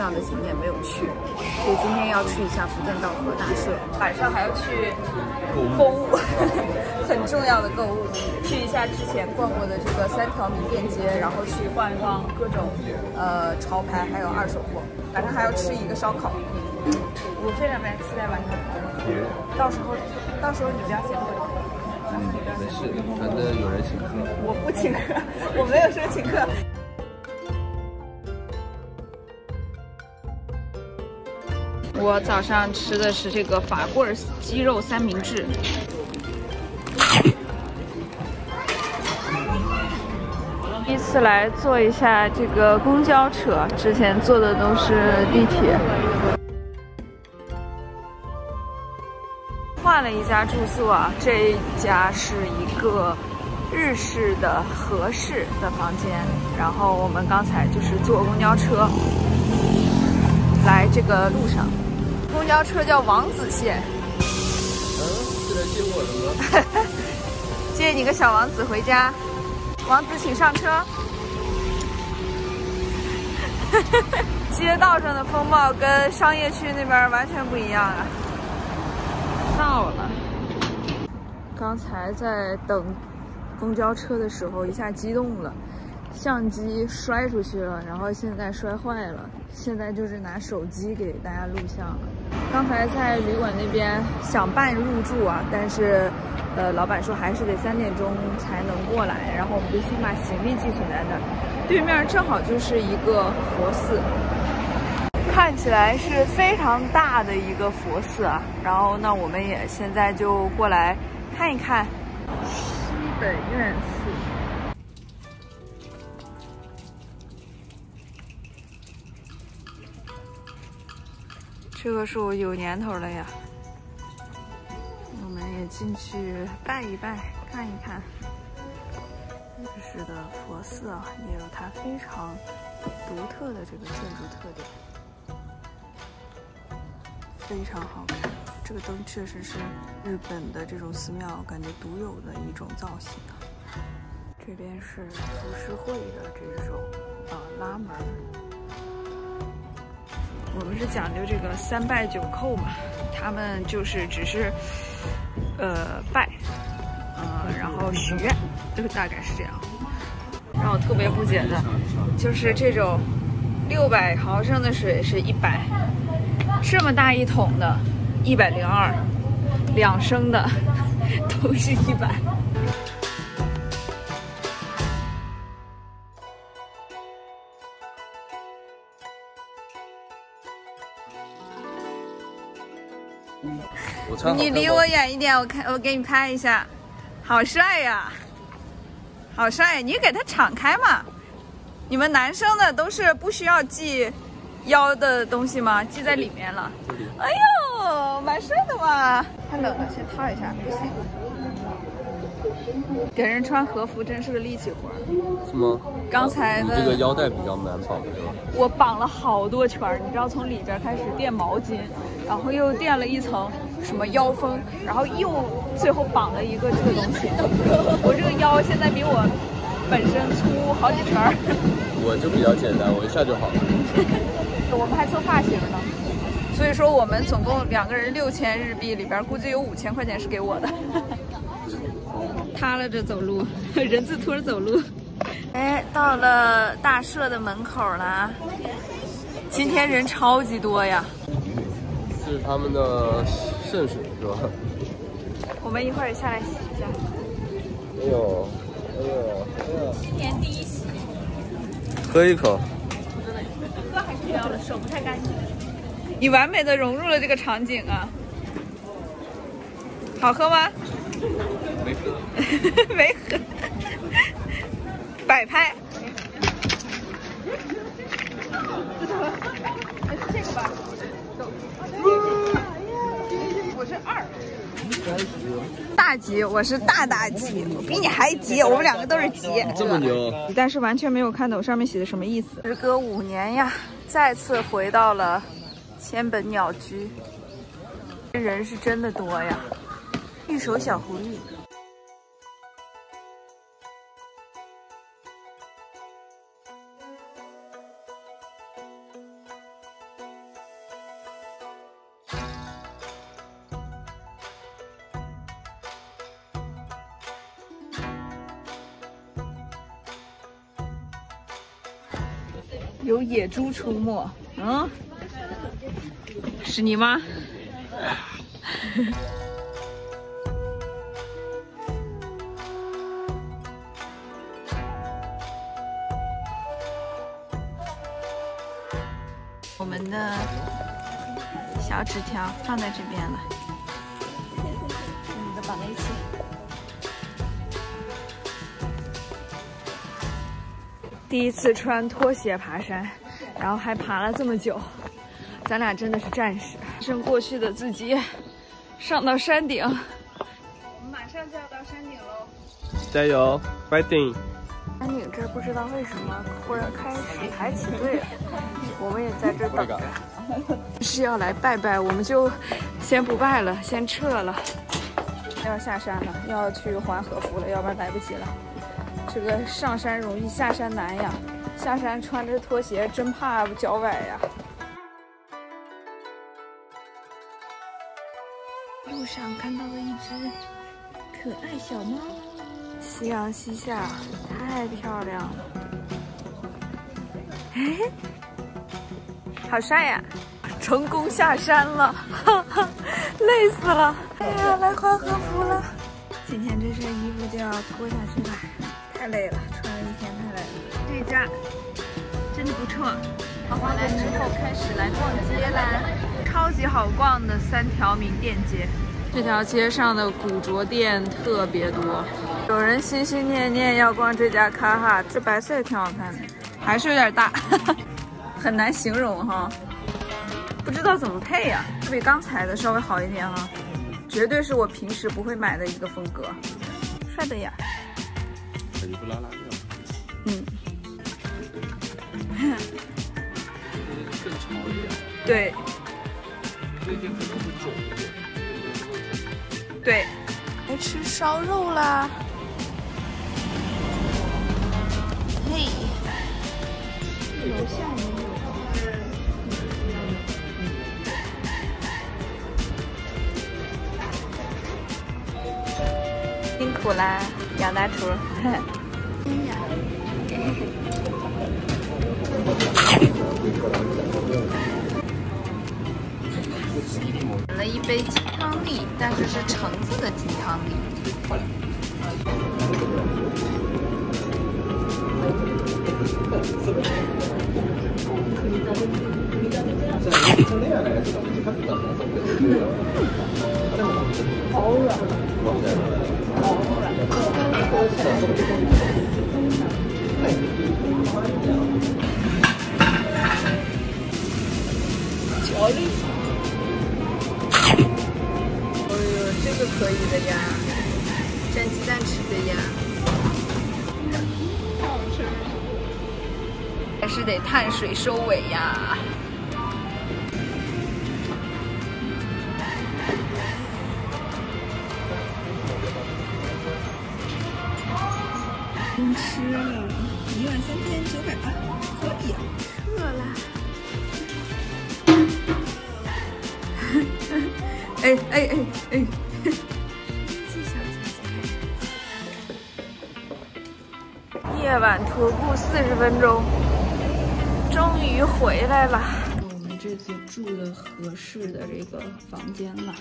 重要的景点没有去，所以今天要去一下福建道和大社，晚上还要去购物，很重要的购物，去一下之前逛过的这个三条名店街，然后去逛一逛各种呃潮牌还有二手货，晚上还要吃一个烧烤，我非常非常期待晚上，到时候到时候你不要嫌贵。没事，反正有人请客。我不请客，我没有说请客。我早上吃的是这个法棍鸡肉三明治。第一次来坐一下这个公交车，之前坐的都是地铁。换了一家住宿啊，这一家是一个日式的和式的房间。然后我们刚才就是坐公交车来这个路上。公交车叫王子线。嗯，是来接我的吗？接你个小王子回家。王子，请上车。街道上的风貌跟商业区那边完全不一样啊。到了。刚才在等公交车的时候，一下激动了，相机摔出去了，然后现在摔坏了，现在就是拿手机给大家录像了。刚才在旅馆那边想办入住啊，但是，呃，老板说还是得三点钟才能过来，然后我们就先把行李寄存在那儿。对面正好就是一个佛寺。看起来是非常大的一个佛寺啊，然后那，我们也现在就过来看一看西本院寺。这个树有年头了呀，我们也进去拜一拜，看一看。日式的佛寺啊，也有它非常独特的这个建筑特点。非常好看，这个灯确实是日本的这种寺庙感觉独有的一种造型啊。这边是浮世绘的这种呃拉门，我们是讲究这个三拜九叩嘛，他们就是只是呃拜，呃然后许愿，就大概是这样。让我特别不解的就是这种六百毫升的水是一百。这么大一桶的，一百零二，两升的都是一百。你离我远一点，我看我给你拍一下，好帅呀，好帅！你给他敞开嘛，你们男生的都是不需要系。腰的东西吗？系在里面了。哎呦，蛮帅的嘛！太冷了，先套一下，不行。给人穿和服真是个力气活。是吗？刚才的这个腰带比较难绑，是吧？我绑了好多圈你知道，从里边开始垫毛巾，然后又垫了一层什么腰封，然后又最后绑了一个这个东西。我这个腰现在比我本身粗好几圈儿 我就比较简单，我一下就好了。我们还做发型呢，所以说我们总共两个人六千日币，里边估计有五千块钱是给我的。塌了着走路，人字拖走路。哎，到了大社的门口了，今天人超级多呀。这是他们的圣水是吧？我们一会儿也下来洗一下。哎呦，哎呦，哎呦！今年第一洗。喝一口。喝还是不要了手不太干净，你完美的融入了这个场景啊！好喝吗？没喝，没喝，摆拍。这个吧，我是二，大吉，我是大大吉，我比你还急，我们两个都是吉。这么牛，但是完全没有看懂上面写的什么意思。时隔五年呀。再次回到了千本鸟居，人是真的多呀！一手小狐狸。有野猪出没。嗯，是你吗？我们的小纸条放在这边了，你的绑在一起。第一次穿拖鞋爬山，然后还爬了这么久，咱俩真的是战士。趁过去的自己，上到山顶。我们马上就要到山顶喽！加油，fighting！山顶这不知道为什么忽然开始排起队了，我们也在这等着。是要来拜拜，我们就先不拜了，先撤了。要下山了，要去还和服了，要不然来不及了。这个上山容易下山难呀，下山穿着拖鞋真怕脚崴呀。路上看到了一只可爱小猫，夕阳西下，太漂亮了。哎，好帅呀！成功下山了，哈哈，累死了。哎呀，来换和服了。今天这身衣服就要脱下去了，太累了，穿了一天太累了。这家真的不错。回来之后开始来逛街啦，超级好逛的三条名店街。这条街上的古着店特别多，有人心心念念要逛这家卡哈，这白色也挺好看的，还是有点大，很难形容哈，不知道怎么配呀，这比刚才的稍微好一点哈，绝对是我平时不会买的一个风格，帅的呀，感觉不拉拉掉，嗯，更潮一点，对这件可能会肿一点。对，来吃烧肉啦！嘿，楼下也有。辛苦啦，杨大厨。点 了一杯金汤力，但是是橙子的金汤力。是得碳水收尾呀。吃了一万三千九百八，可以撤啦。哎哎哎哎！夜晚徒步四十分钟，终于回来了。我们这次住的合适的这个房间了。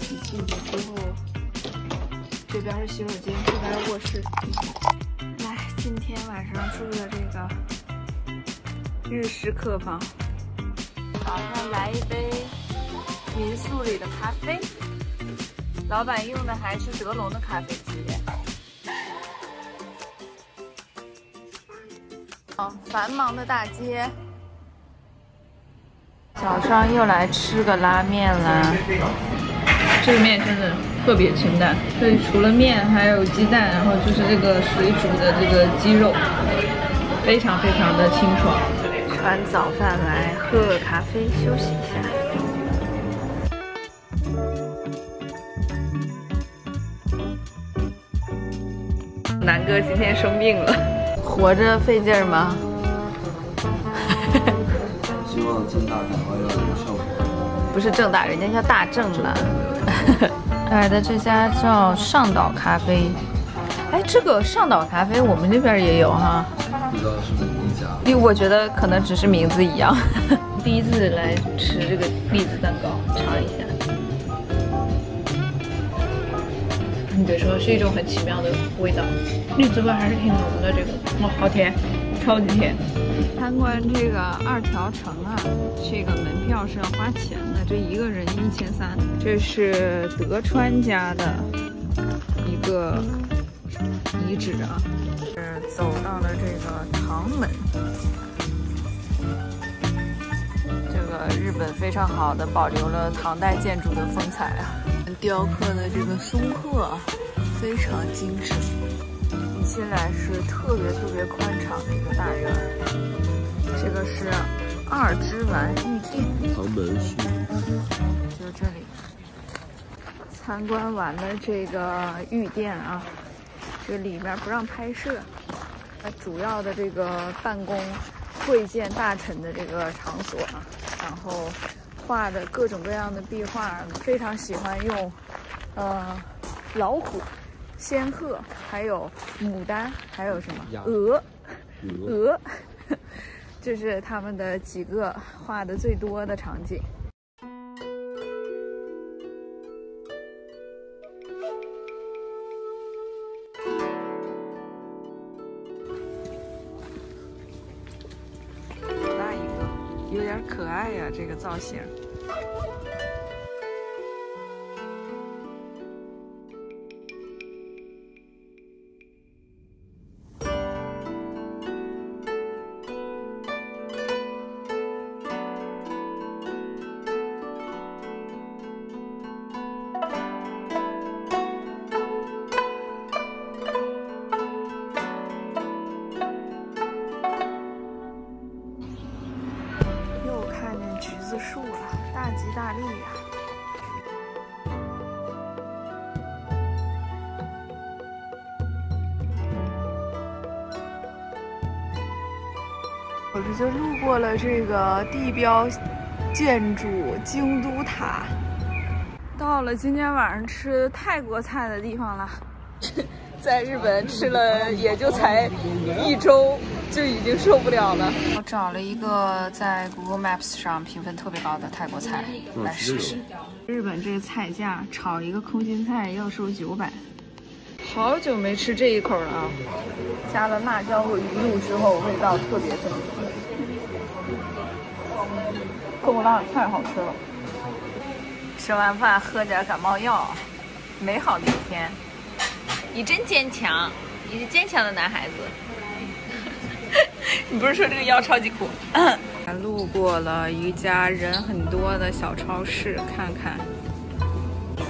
一进去之后，这边是洗手间，这边是卧室。来，今天晚上住的这个日式客房。早上来一杯民宿里的咖啡，老板用的还是德龙的咖啡机。繁忙的大街，早上又来吃个拉面啦。这个面真的特别清淡，所以除了面还有鸡蛋，然后就是这个水煮的这个鸡肉，非常非常的清爽。吃完早饭来喝个咖啡休息一下。南哥今天生病了。活着费劲吗？希望正大赶快要有效果。不是正大，人家叫大正了。来的这家叫上岛咖啡。哎，这个上岛咖啡我们那边也有哈。不知道是哪一家。因为我觉得可能只是名字一样。第一次来吃这个栗子蛋糕，你别说，是一种很奇妙的味道，栗子味还是挺浓的。这个，哇，好甜，超级甜。参观这个二条城啊，这个门票是要花钱的，这一个人一千三。这是德川家的一个遗址啊，是走到了这个唐门。这个日本非常好的保留了唐代建筑的风采啊，雕刻的这个松鹤非常精致。一进来是特别特别宽敞的一个大院，这个是二之丸御殿，唐门是，就这里。参观完了这个御殿啊，这里面不让拍摄，它主要的这个办公。会见大臣的这个场所啊，然后画的各种各样的壁画，非常喜欢用，呃，老虎、仙鹤，还有牡丹，还有什么鹅，鹅，这是他们的几个画的最多的场景。这个造型。大吉大利呀！我这就路过了这个地标建筑京都塔，到了今天晚上吃泰国菜的地方了。在日本吃了也就才一周。就已经受不了了。我找了一个在 Google Maps 上评分特别高的泰国菜来试试。日本这个菜价，炒一个空心菜要收九百。好久没吃这一口了啊！加了辣椒和鱼露之后，味道特别正。够辣，太好吃了。吃完饭喝点感冒药，美好的一天。你真坚强，你是坚强的男孩子。你不是说这个腰超级苦？路过了一家人很多的小超市，看看。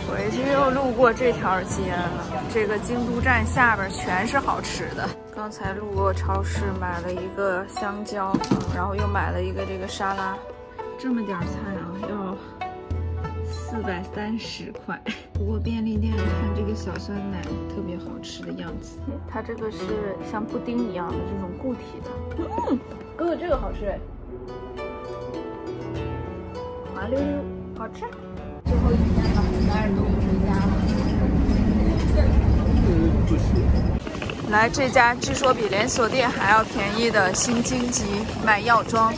回去又路过这条街了，这个京都站下边全是好吃的。刚才路过超市买了一个香蕉，然后又买了一个这个沙拉。这么点菜啊，要。四百三十块。不过便利店看这个小酸奶特别好吃的样子，它这个是像布丁一样的这种固体的。嗯，哥哥这个好吃哎，滑溜溜，好吃。最后一天了，男人都回家了。来这家据说比连锁店还要便宜的新京吉卖药妆，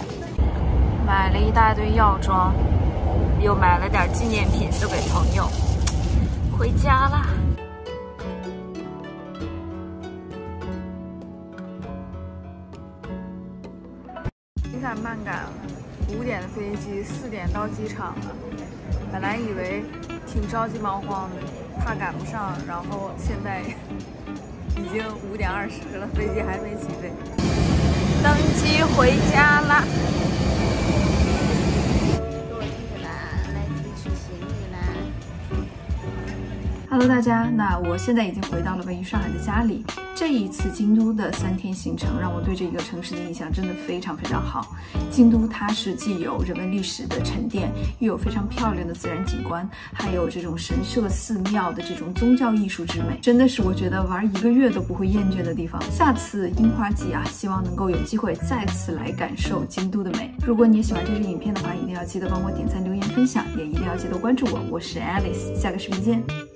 买了一大堆药妆。又买了点纪念品送给朋友，回家啦。挺赶慢赶，五点的飞机，四点到机场了。本来以为挺着急忙慌的，怕赶不上，然后现在已经五点二十了，飞机还没起飞。登机回家啦。Hello，大家，那我现在已经回到了位于上海的家里。这一次京都的三天行程，让我对这一个城市的印象真的非常非常好。京都它是既有人文历史的沉淀，又有非常漂亮的自然景观，还有这种神社寺庙的这种宗教艺术之美，真的是我觉得玩一个月都不会厌倦的地方。下次樱花季啊，希望能够有机会再次来感受京都的美。如果你喜欢这支影片的话，一定要记得帮我点赞、留言、分享，也一定要记得关注我。我是 Alice，下个视频见。